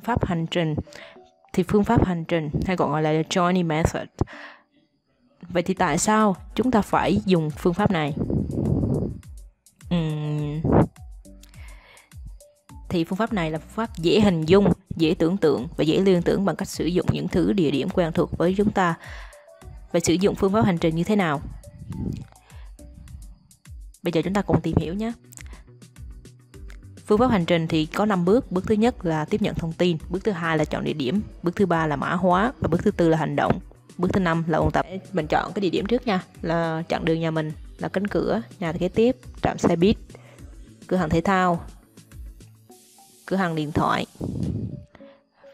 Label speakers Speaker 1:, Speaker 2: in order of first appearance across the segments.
Speaker 1: phương pháp hành trình. Thì phương pháp hành trình hay còn gọi là journey method. Vậy thì tại sao chúng ta phải dùng phương pháp này? Uhm, thì phương pháp này là phương pháp dễ hình dung dễ tưởng tượng và dễ liên tưởng bằng cách sử dụng những thứ địa điểm quen thuộc với chúng ta. Và sử dụng phương pháp hành trình như thế nào? Bây giờ chúng ta cùng tìm hiểu nhé. Phương pháp hành trình thì có 5 bước. Bước thứ nhất là tiếp nhận thông tin, bước thứ hai là chọn địa điểm, bước thứ ba là mã hóa và bước thứ tư là hành động. Bước thứ năm là ôn tập. Mình chọn cái địa điểm trước nha, là chặng đường nhà mình, là cánh cửa, nhà kế tiếp, trạm xe buýt, cửa hàng thể thao, cửa hàng điện thoại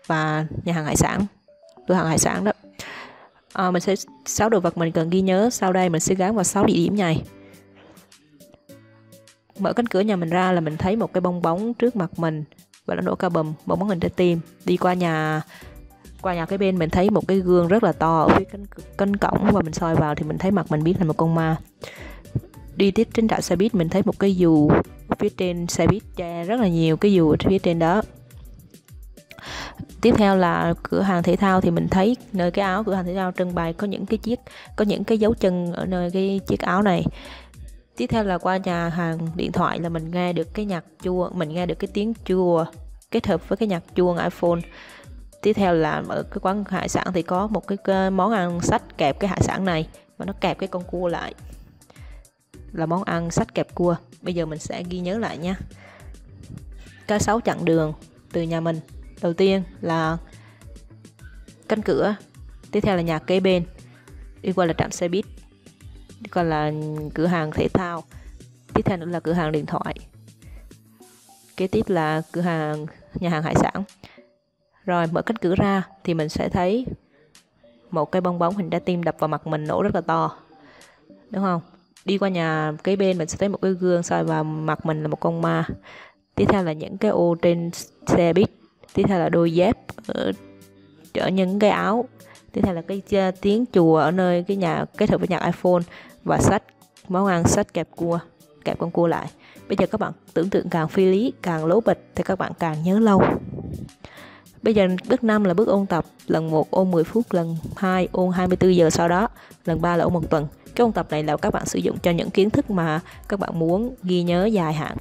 Speaker 1: và nhà hàng hải sản. Cửa hàng hải sản đó. À, mình sẽ sáu đồ vật mình cần ghi nhớ sau đây mình sẽ gắn vào sáu địa điểm này mở cánh cửa nhà mình ra là mình thấy một cái bong bóng trước mặt mình và nó nổ ca bầm bong bóng hình trái tim. Đi qua nhà qua nhà cái bên mình thấy một cái gương rất là to ở phía cánh, cánh cổng và mình soi vào thì mình thấy mặt mình biến thành một con ma. Đi tiếp trên trạm xe buýt mình thấy một cái dù phía trên xe buýt che rất là nhiều cái dù ở phía trên đó. Tiếp theo là cửa hàng thể thao thì mình thấy nơi cái áo cửa hàng thể thao trưng bày có những cái chiếc có những cái dấu chân ở nơi cái chiếc áo này tiếp theo là qua nhà hàng điện thoại là mình nghe được cái nhạc chua, mình nghe được cái tiếng chua kết hợp với cái nhạc chuông iPhone. Tiếp theo là ở cái quán hải sản thì có một cái món ăn sách kẹp cái hải sản này và nó kẹp cái con cua lại. Là món ăn sách kẹp cua. Bây giờ mình sẽ ghi nhớ lại nha có 6 chặng đường từ nhà mình. Đầu tiên là cánh cửa. Tiếp theo là nhà kế bên. Đi qua là trạm xe buýt còn là cửa hàng thể thao. Tiếp theo nữa là cửa hàng điện thoại. Kế tiếp là cửa hàng, nhà hàng hải sản. Rồi mở cánh cửa ra thì mình sẽ thấy một cái bong bóng hình trái tim đập vào mặt mình nổ rất là to. Đúng không? Đi qua nhà kế bên mình sẽ thấy một cái gương soi vào mặt mình là một con ma. Tiếp theo là những cái ô trên xe buýt. Tiếp theo là đôi dép ở ở những cái áo tiếp theo là cái ờ, tiếng chùa ở nơi cái nhà kết hợp với nhạc iPhone và sách món ăn sách kẹp cua kẹp con cua lại bây giờ các bạn tưởng tượng càng phi lý càng lố bịch thì các bạn càng nhớ lâu Bây giờ bước 5 là bước ôn tập, lần 1 ôn 10 phút, lần 2 ôn 24 giờ sau đó, lần 3 là ôn một tuần. Cái ôn tập này là các bạn sử dụng cho những kiến thức mà các bạn muốn ghi nhớ dài hạn,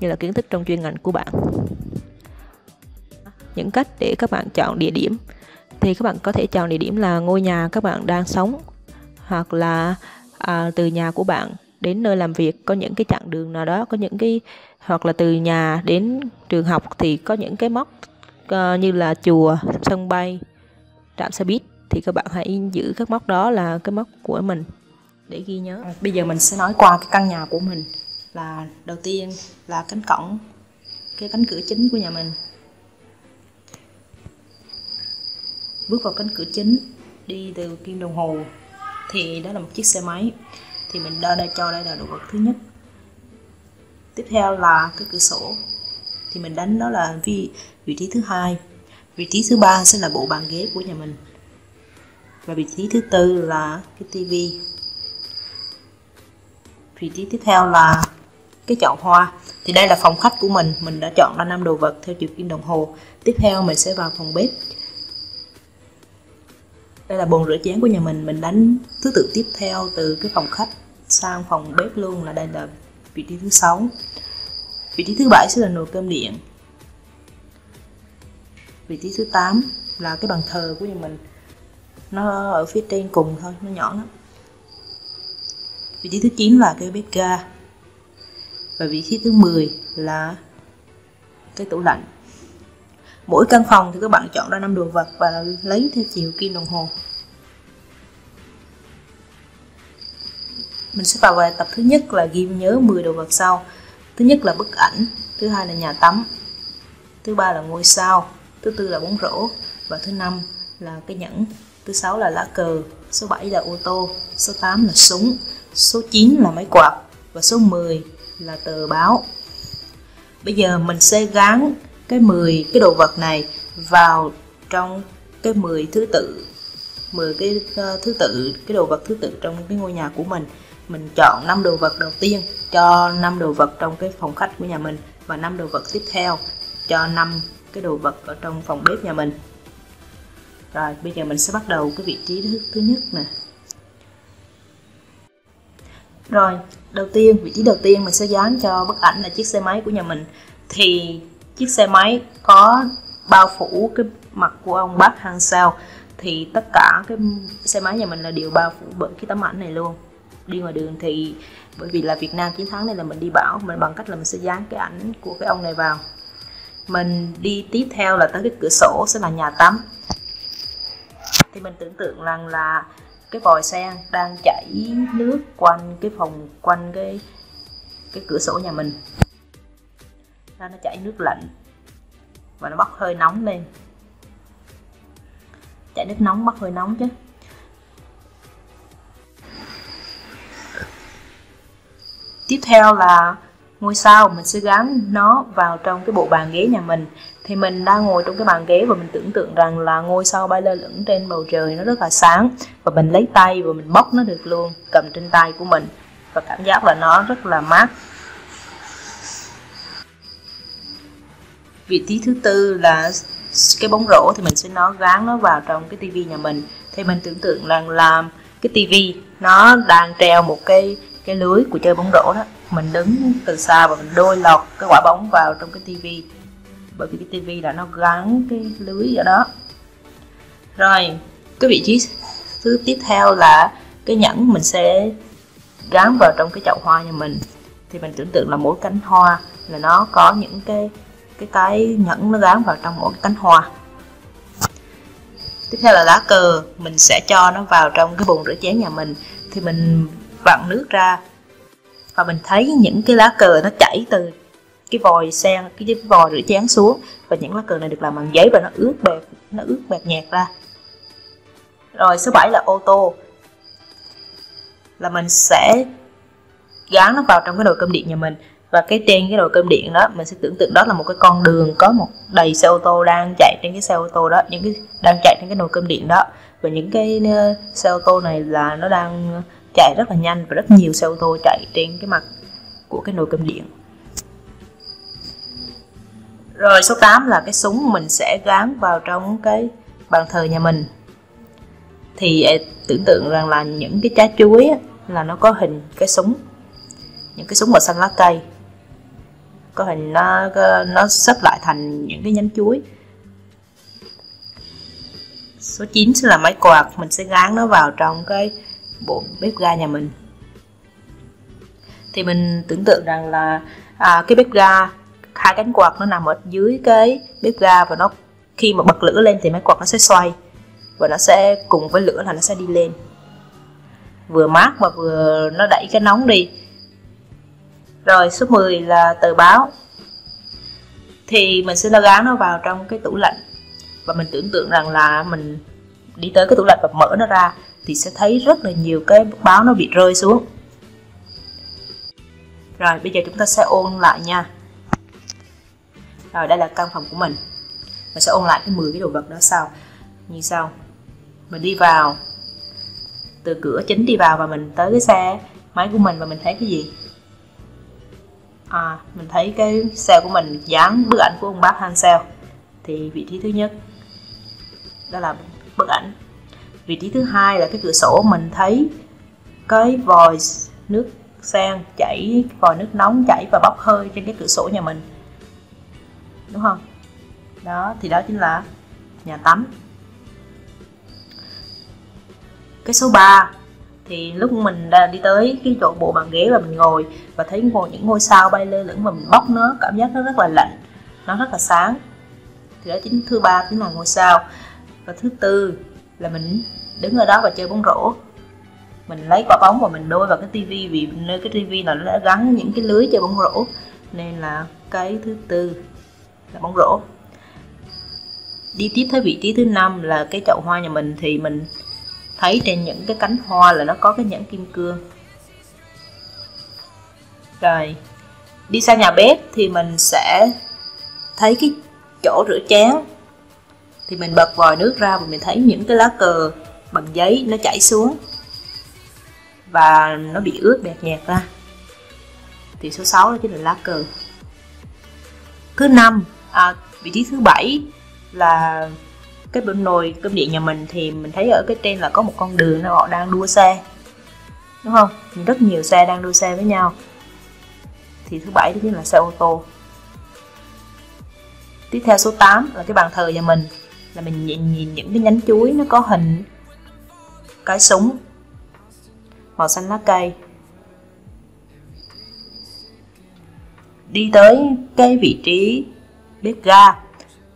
Speaker 1: như là kiến thức trong chuyên ngành của bạn. Những cách để các bạn chọn địa điểm thì các bạn có thể chọn địa điểm là ngôi nhà các bạn đang sống hoặc là à, từ nhà của bạn đến nơi làm việc. Có những cái chặng đường nào đó có những cái hoặc là từ nhà đến trường học thì có những cái mốc uh, ờ, như là chùa sân bay trạm xe buýt thì các bạn hãy giữ các mốc đó là cái mốc của mình để ghi nhớ. Bây giờ mình sẽ nói qua cái căn nhà của mình. Là đầu tiên là cánh cổng cái cánh cửa chính của nhà mình. Bước vào cánh cửa chính, đi từ kim đồng hồ thì đó là một chiếc xe máy. Thì mình đo đây, cho đây là đồ vật thứ nhất. Tiếp theo là cái cửa sổ. Thì mình đánh đó là vị vị trí thứ hai. Vị trí thứ ba sẽ là bộ bàn ghế của nhà mình. Và vị trí thứ tư là cái tivi. Vị trí tiếp theo là cái chậu hoa. Thì đây là phòng khách của mình. Mình đã chọn ra năm đồ vật theo chiều kim đồng hồ. Tiếp theo mình sẽ vào phòng bếp đây là bồn rửa chén của nhà mình. Mình đánh thứ tự tiếp theo, từ cái phòng khách sang phòng bếp luôn là đây là vị trí thứ sáu. Vị trí thứ bảy sẽ là nồi cơm điện. Vị trí thứ 8 là cái bàn thờ của nhà mình. Nó ở phía trên cùng thôi, nó nhỏ lắm. Vị trí thứ 9 là cái bếp ga. Và vị trí thứ 10 là cái tủ lạnh. Mỗi căn phòng thì các bạn chọn ra năm đồ vật và lấy theo chiều kim đồng hồ. Mình sẽ vào bài tập thứ nhất là ghi nhớ 10 đồ vật sau. Thứ nhất là bức ảnh, thứ hai là nhà tắm, thứ ba là ngôi sao, thứ tư là bóng rổ và thứ năm là cái nhẫn, thứ sáu là lá cờ, số 7 là ô tô, số 8 là súng, số 9 là máy quạt và số 10 là tờ báo. Bây giờ mình sẽ gắn cái 10 cái đồ vật này vào trong cái 10 thứ tự 10 cái ờ, thứ tự, cái đồ vật thứ tự trong cái ngôi nhà của mình mình chọn 5 đồ vật đầu tiên cho 5 đồ vật trong cái phòng khách của nhà mình và 5 đồ vật tiếp theo cho 5 cái đồ vật ở trong phòng bếp nhà mình. Rồi bây giờ mình sẽ bắt đầu cái vị trí thứ, thứ nhất nè. Rồi đầu tiên vị trí đầu tiên mình sẽ dán cho bức ảnh là chiếc xe máy của nhà mình. Thì chiếc xe máy có bao phủ cái mặt của ông bác hàng sao thì tất cả cái xe máy nhà mình là đều bao phủ bởi cái tấm ảnh này luôn đi ngoài đường thì bởi vì là Việt Nam chiến thắng nên là mình đi bảo, mình bằng cách là mình sẽ dán cái ảnh của cái ông này vào. Mình đi tiếp theo là tới cái cửa sổ sẽ là nhà tắm. Thì mình tưởng tượng rằng là cái vòi sen đang chảy nước quanh cái phòng, quanh cái cái cửa sổ nhà mình. Ra nó chảy nước lạnh và nó bốc hơi nóng lên. Chảy nước nóng, bốc hơi nóng chứ. Theo là ngôi sao mình sẽ gắn nó vào trong cái bộ bàn ghế nhà mình. Thì mình đang ngồi trong cái bàn ghế và mình tưởng tượng rằng là ngôi sao bay lơ lửng trên bầu trời nó rất là sáng. Và mình lấy tay và mình bóc nó được luôn, cầm trên tay của mình. Và cảm giác là nó rất là mát. Vị trí thứ tư là cái bóng rổ, thì mình sẽ nó gắn nó vào trong cái tivi nhà mình. Thì mình tưởng tượng rằng là cái tivi nó đang treo một cái cái lưới của chơi bóng rổ đó mình đứng từ xa và mình đôi lọt cái quả bóng vào trong cái tivi. Bởi vì cái tivi là nó gắn cái lưới ở đó. Rồi, cái vị trí thứ tiếp theo là cái nhẫn mình sẽ gắn vào trong cái chậu hoa nhà mình. Thì mình tưởng tượng là mỗi cánh hoa là nó có những cái cái cái nhẫn nó gắn vào trong mỗi cánh hoa. Tiếp theo là lá cờ, mình sẽ cho nó vào trong cái bồn rửa chén nhà mình. Thì mình vặn nước ra và mình thấy những cái lá cờ nó chảy từ cái vòi sen cái vòi rửa chén xuống. Và những lá cờ này được làm bằng giấy và nó ướt bẹt nó ướt bạc nhạt ra. Rồi số 7 là ô tô. Là mình sẽ gắn nó vào trong cái nồi cơm điện nhà mình. Và cái trên cái nồi cơm điện đó, mình sẽ tưởng tượng đó là một cái con đường có một đầy xe ô tô đang chạy trên cái xe ô tô đó, những cái, đang chạy trên cái nồi cơm điện đó. Và những cái ờ, xe ô tô này là nó đang chạy rất là nhanh và rất nhiều xe ô tô chạy trên cái mặt của cái nồi cơm điện. Rồi số 8 là cái súng mình sẽ gắn vào trong cái bàn thờ nhà mình. Thì à, tưởng tượng rằng là những cái trái chuối á, là nó có hình cái súng. Những cái súng màu xanh lá cây. Có hình nó nó xếp lại thành những cái nhánh chuối. Số 9 sẽ là máy quạt mình sẽ gắn nó vào trong cái bộ bếp ga nhà mình. Thì mình tưởng tượng rằng là à, cái bếp ga hai cánh quạt nó nằm ở dưới cái bếp ga và nó khi mà bật lửa lên thì máy quạt nó sẽ xoay và nó sẽ cùng với lửa là nó sẽ đi lên. Vừa mát mà vừa nó đẩy cái nóng đi. Rồi số 10 là tờ báo. Thì mình sẽ gắn nó vào trong cái tủ lạnh và mình tưởng tượng rằng là mình đi tới cái tủ lạnh và mở nó ra thì sẽ thấy rất là nhiều cái báo nó bị rơi xuống. Rồi, bây giờ chúng ta sẽ ôn lại nha. Rồi, đây là căn phòng của mình. Mình sẽ ôn lại cái 10 cái đồ vật đó sau. Như sau. Mình đi vào. Từ cửa chính đi vào và mình tới cái xe máy của mình và mình thấy cái gì? À mình thấy cái xe của mình dán bức ảnh của ông bác Hansel thì vị trí thứ nhất, đó là bức ảnh vị trí thứ hai là cái cửa sổ, mình thấy cái vòi nước sen chảy, vòi nước nóng chảy và bốc hơi trên cái cửa sổ nhà mình. Đúng không? Đó, thì đó chính là nhà tắm. Cái số 3 thì lúc mình đi tới cái chỗ bộ bàn ghế và mình ngồi và thấy ngồi, những ngôi sao bay lơ lửng và mình bóc nó, cảm giác nó rất là lạnh, nó rất là sáng. Thì đó chính thứ ba, chính là ngôi sao. Và thứ tư là mình đứng ở đó và chơi bóng rổ. Mình lấy quả bóng và mình đôi vào cái tivi vì nơi cái tivi là nó đã gắn những cái lưới chơi bóng rổ. Nên là cái thứ tư là bóng rổ. Đi tiếp tới vị trí thứ năm là cái chậu hoa nhà mình thì mình thấy trên những cái cánh hoa là nó có cái nhẫn kim cương. Rồi, đi sang nhà bếp thì mình sẽ thấy cái chỗ rửa chén thì mình bật vòi nước ra và mình thấy những cái lá cờ bằng giấy nó chảy xuống. Và nó bị ướt bẹt nhạt ra. Thì số 6 đó chính là lá cờ. Thứ năm à, vị trí thứ bảy là cái bên nồi cơm điện nhà mình. Thì mình thấy ở cái trên là có một con đường nó họ đang đua xe. Đúng không? Rất nhiều xe đang đua xe với nhau. Thì thứ bảy đó chính là xe ô tô. Tiếp theo số 8 là cái bàn thờ nhà mình là mình nhìn, nhìn những cái nhánh chuối nó có hình cái súng màu xanh lá cây. Đi tới cái vị trí bếp ga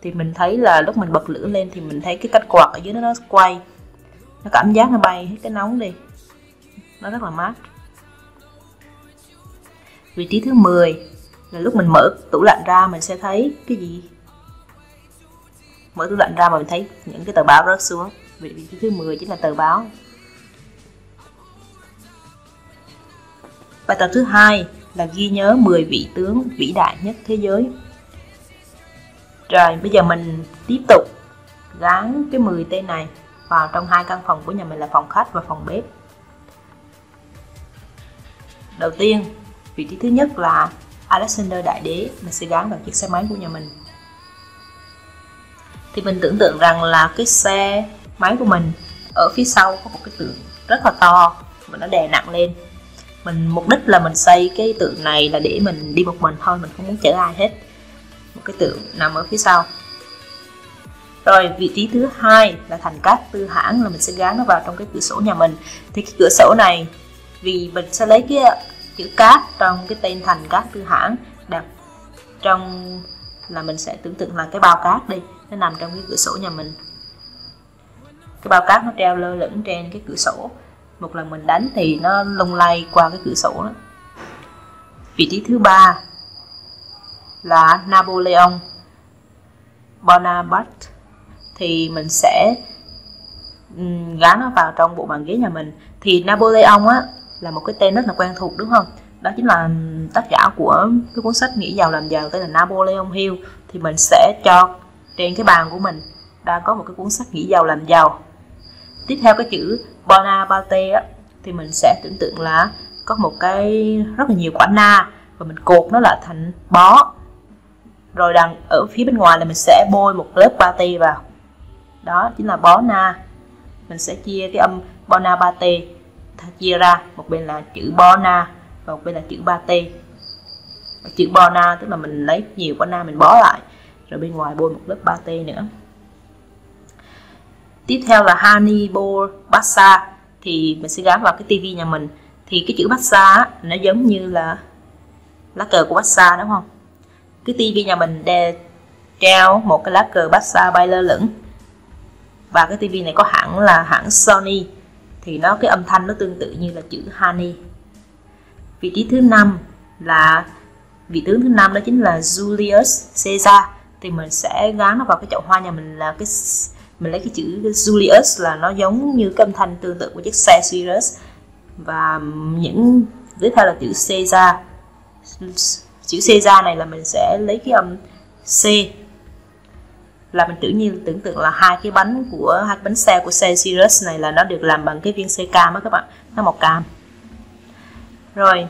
Speaker 1: thì mình thấy là lúc mình bật lửa lên thì mình thấy cái cách quạt ở dưới nó, nó quay. Nó cảm giác nó bay hết cái nóng đi. Nó rất là mát. Vị trí thứ 10 là lúc mình mở tủ lạnh ra mình sẽ thấy cái gì? Mở tủ lạnh ra mà mình thấy những cái tờ báo rớt xuống. Vị trí thứ 10 chính là tờ báo. Bài tập thứ hai là ghi nhớ 10 vị tướng vĩ đại nhất thế giới. Rồi, bây giờ mình tiếp tục gắn cái 10 tên này vào trong hai căn phòng của nhà mình là phòng khách và phòng bếp. Đầu tiên, vị trí thứ nhất là Alexander Đại Đế mình sẽ gắn vào chiếc xe máy của nhà mình thì mình tưởng tượng rằng là cái xe máy của mình ở phía sau có một cái tượng rất là to, mà nó đè nặng lên. Mình, mục đích là mình xây cái tượng này là để mình đi một mình thôi, mình không muốn chở ai hết. Một cái tượng nằm ở phía sau. Rồi, vị trí thứ hai là thành cát tư hãng là mình sẽ gắn nó vào trong cái cửa sổ nhà mình. Thì cái cửa sổ này, vì mình sẽ lấy cái chữ cát trong cái tên thành cát tư hãng đặt trong là mình sẽ tưởng tượng là cái bao cát đi nó nằm trong cái cửa sổ nhà mình. Cái bao cát nó treo lơ lửng trên cái cửa sổ. Một lần mình đánh thì nó lung lay qua cái cửa sổ đó. Vị trí thứ ba là Napoleon Bonaparte. Thì mình sẽ gắn nó vào trong bộ bàn ghế nhà mình. Thì Napoleon á, là một cái tên rất là quen thuộc, đúng không? Đó chính là, tác giả của cái cuốn sách nghĩ giàu làm giàu, tên là Napoleon Hill. Thì mình sẽ cho trên cái bàn của mình đang có một cái cuốn sách nghĩ giàu làm giàu. Tiếp theo cái chữ Bonaparte á, thì mình sẽ tưởng tượng là có một cái rất là nhiều quả na và mình cột nó lại thành bó. Rồi đằng ở phía bên ngoài là mình sẽ bôi một lớp pate vào. Đó chính là bó na. Mình sẽ chia cái âm bona Bonaparte chia ra. Một bên là chữ Bona và một bên là chữ Bate chữ Bona tức là mình lấy nhiều quả na mình bó lại rồi bên ngoài bôi một lớp pate nữa. Tiếp theo là Hannibal Bassa thì mình sẽ gắn vào cái tivi nhà mình. Thì cái chữ Bassa nó giống như là lá cờ của Bassa đúng không? Cái tivi nhà mình đe treo một cái lá cờ Bassa bay lơ lửng. Và cái tivi này có hãng là hãng Sony. Thì nó, cái âm thanh nó tương tự như là chữ Honey vị trí thứ năm là, vị tướng thứ năm đó chính là Julius Caesar thì mình sẽ gắn nó vào cái chậu hoa nhà mình là cái mình lấy cái chữ Julius là nó giống như cái âm thanh tương tự của chiếc xe Sirius và những, tiếp theo là chữ Caesar. Chữ Caesar này là mình sẽ lấy cái âm C. Là mình tưởng như tưởng tượng là hai cái bánh của, hai bánh xe của xe Sirius này là nó được làm bằng cái viên xe cam á các bạn. Nó màu cam. Rồi,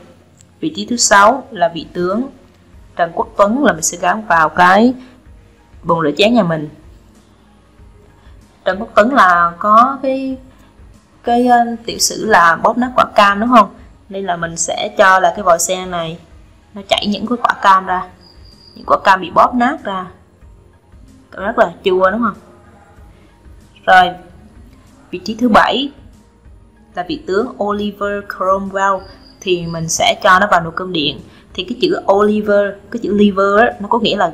Speaker 1: vị trí thứ sáu là vị tướng Trần Quốc Tuấn là mình sẽ gắn vào cái bồn rửa chén nhà mình. Trần Quốc Tuấn là có cái cái uh, tiểu sử là bóp nát quả cam đúng không? Nên là mình sẽ cho là cái vòi sen này nó chảy những cái quả cam ra. Những quả cam bị bóp nát ra. Rất là chua đúng không? Rồi vị trí thứ bảy là vị tướng Oliver Cromwell thì mình sẽ cho nó vào nồi cơm điện. Thì cái chữ Oliver cái chữ liver nó có nghĩa là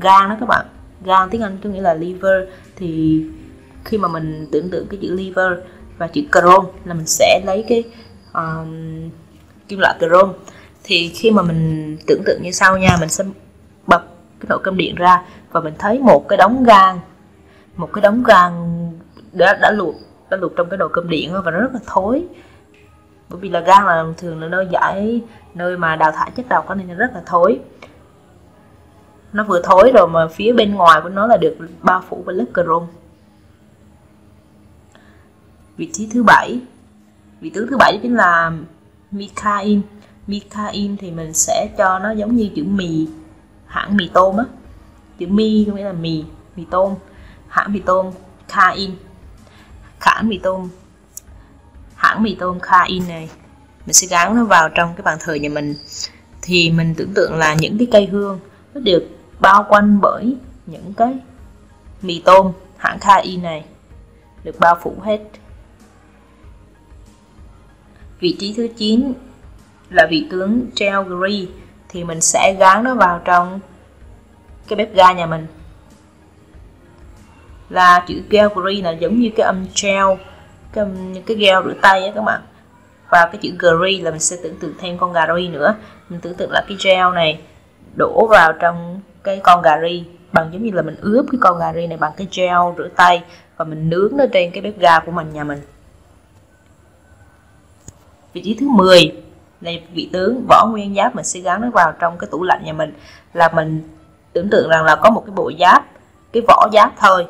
Speaker 1: gan đó các bạn gan tiếng Anh có nghĩa là liver. Thì khi mà mình tưởng tượng cái chữ liver và chữ chrome là mình sẽ lấy cái um, kim loại chrome thì khi mà mình tưởng tượng như sau nha mình sẽ bật cái nồi cơm điện ra và mình thấy một cái đống gan một cái đống gan đã đã luộc đã luộc trong cái nồi cơm điện và nó rất là thối. Bởi vì là gan là thường là nơi giải nơi mà đào thải chất độc nên nó rất là thối nó vừa thối rồi mà phía bên ngoài của nó là được bao phủ bởi lớp chrome. Vị trí thứ bảy. Vị tướng thứ bảy chính là Mikhail. Mikhail thì mình sẽ cho nó giống như chữ mì, hãng mì tôm á. Chữ mi có nghĩa là mì mì tôm. Hãng mì tôm Kain hãng mì tôm. Hãng mì tôm Kain này. Mình sẽ gắn nó vào trong cái bàn thờ nhà mình. Thì mình tưởng tượng là những cái cây hương nó được bao quanh bởi những cái mì tôm hãng kai này được bao phủ hết. Vị trí thứ 9 là vị tướng treo gris thì mình sẽ gắn nó vào trong cái bếp ga nhà mình. Là chữ Gelgri là giống như cái âm gel cái, cái gel rửa tay á các bạn. Và cái chữ gri là mình sẽ tưởng tượng thêm con gà nữa. Mình tưởng tượng là cái gel này đổ vào trong cái con gà ri. Bằng giống như là mình ướp cái con gà ri này bằng cái gel rửa tay và mình nướng nó trên cái bếp ga của mình, nhà mình. Vị trí thứ 10 là vị tướng võ nguyên giáp mình sẽ gắn nó vào trong cái tủ lạnh nhà mình, là mình tưởng tượng rằng là có một cái bộ giáp, cái vỏ giáp thôi.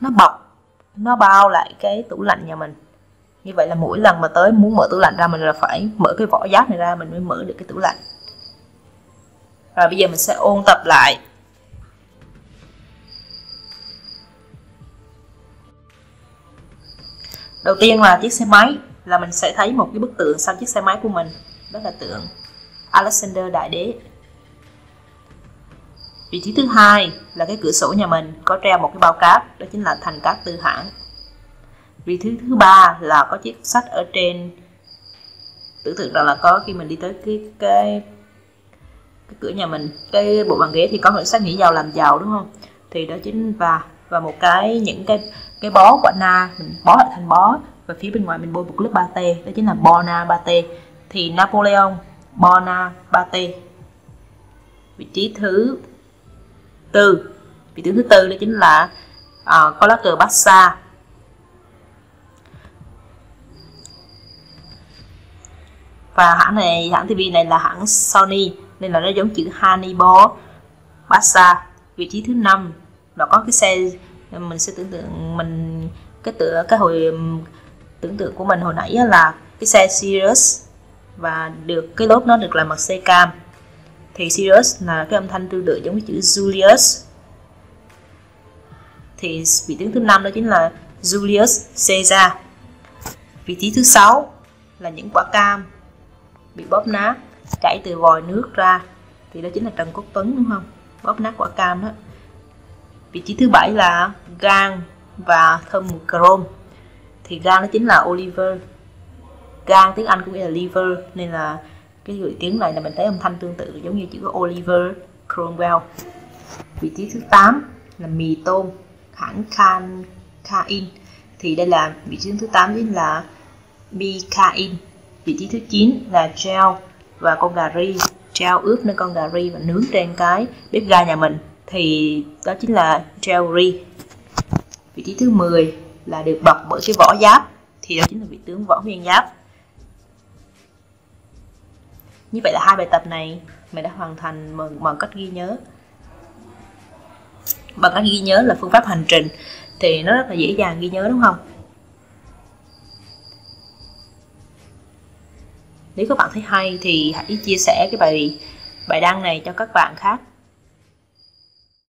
Speaker 1: Nó bọc, nó bao lại cái tủ lạnh nhà mình. Như vậy là mỗi lần mà tới muốn mở tủ lạnh ra mình là phải mở cái vỏ giáp này ra, mình mới mở được cái tủ lạnh rồi bây giờ mình sẽ ôn tập lại. Đầu tiên là chiếc xe máy, là mình sẽ thấy một cái bức tượng sau chiếc xe máy của mình. Đó là tượng Alexander Đại Đế. Vị trí thứ hai là cái cửa sổ nhà mình, có treo một cái bao cát đó chính là thành cát tư hãng. Vị trí thứ ba là có chiếc sách ở trên. Tưởng tượng rằng là có khi mình đi tới cái cái cái cửa nhà mình. Cái bộ bàn ghế thì có một sách nghĩ giàu làm giàu đúng không? Thì đó chính và và một cái những cái cái bó quả na mình bó lại thành bó. Và phía bên ngoài mình bôi một lớp pate đó chính là bona pate thì Napoleon bona pate vị trí thứ tư. Vị trí thứ tư đó chính là uh, có lá cờ Barca và hãng này hãng TV này là hãng Sony nên là nó giống chữ Hannibal Barca, vị trí thứ năm. Nó có cái xe, mình sẽ tưởng tượng, mình cái tựa, cái hồi, tưởng tượng của mình hồi nãy là cái xe Sirius và được, cái lốp nó được làm bằng xe cam. Thì Sirius là cái âm thanh tương tự giống với chữ Julius. Thì vị tướng thứ năm đó chính là Julius Caesar. Vị trí thứ sáu là những quả cam bị bóp nát chảy từ vòi nước ra. Thì đó chính là Trần Quốc Tuấn, đúng không? Bóp nát quả cam đó. Vị trí thứ bảy là gan và thơm chrome. Thì gan nó chính là Oliver. Gan tiếng Anh cũng nghĩa là liver, nên là cái gửi tiếng này là mình thấy âm thanh tương tự, giống như chữ Oliver Cromwell. Vị trí thứ 8 là mì tôm, hãng Khan Kain thì đây là vị trí thứ 8 chính là Bikain vị trí thứ 9 là gel và con gà ri gel ướp nên con gà ri và nướng trên cái bếp ga nhà mình. Thì đó chính là treo ri. Vị trí thứ 10 là được bọc bởi cái vỏ giáp. Thì đó chính là vị tướng võ nguyên giáp. Như vậy là hai bài tập này mình đã hoàn thành bằng, bằng cách ghi nhớ. Bằng cách ghi nhớ là phương pháp hành trình. Thì nó rất là dễ dàng ghi nhớ đúng không? Nếu các bạn thấy hay thì hãy chia sẻ cái bài bài đăng này cho các bạn khác.